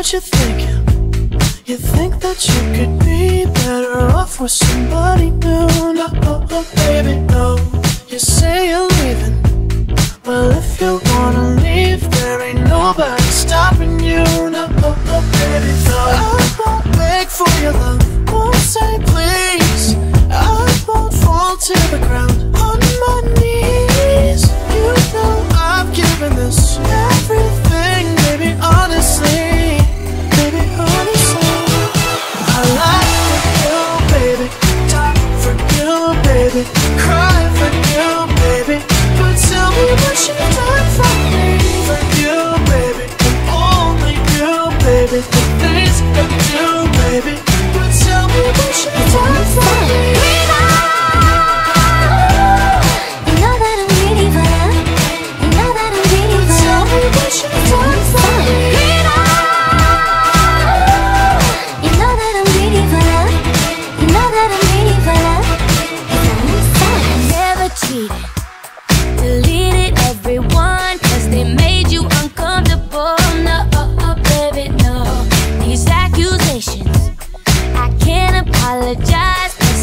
what you thinking? You think that you could be better off with somebody If the things that you do, baby. But tell me what you want from me.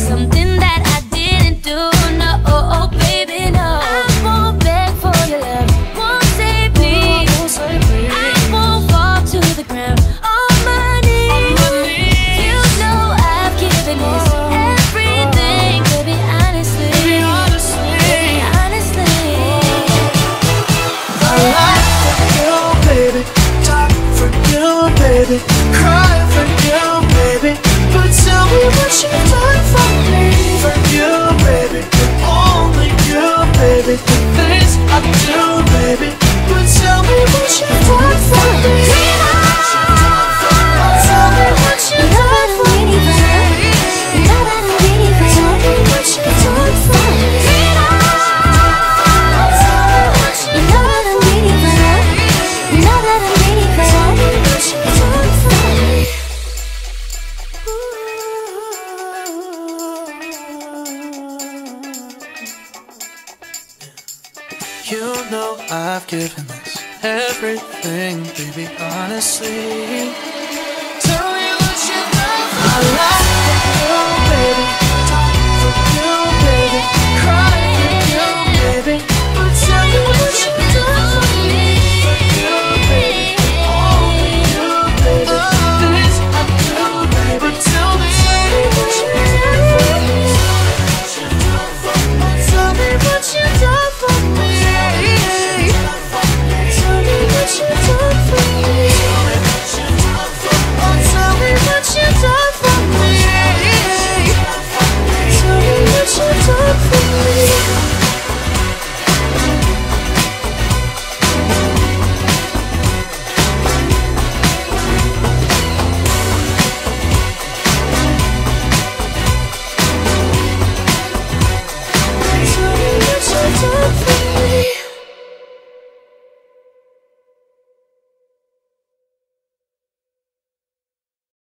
something to, baby? You tell me what you want from me. You know I've given this everything, baby, honestly. Tell me what you love.